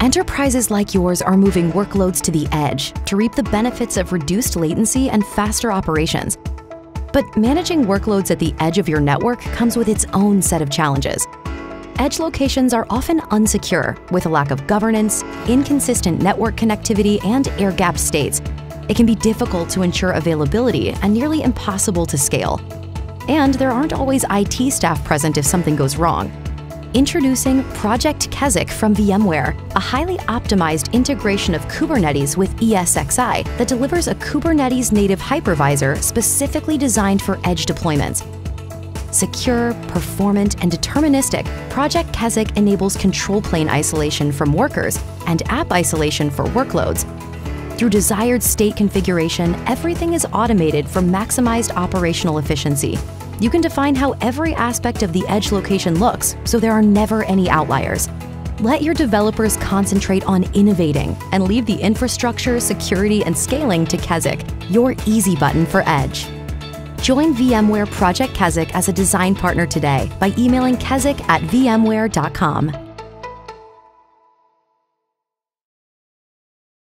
Enterprises like yours are moving workloads to the edge to reap the benefits of reduced latency and faster operations. But managing workloads at the edge of your network comes with its own set of challenges. Edge locations are often unsecure, with a lack of governance, inconsistent network connectivity, and air gap states. It can be difficult to ensure availability and nearly impossible to scale. And there aren't always IT staff present if something goes wrong. Introducing Project Keswick from VMware, a highly optimized integration of Kubernetes with ESXi that delivers a Kubernetes native hypervisor specifically designed for edge deployments. Secure, performant, and deterministic, Project Keswick enables control plane isolation from workers and app isolation for workloads. Through desired state configuration, everything is automated for maximized operational efficiency, you can define how every aspect of the edge location looks, so there are never any outliers. Let your developers concentrate on innovating and leave the infrastructure, security, and scaling to Keswick, your easy button for Edge. Join VMware Project Keswick as a design partner today by emailing keswick at vmware.com.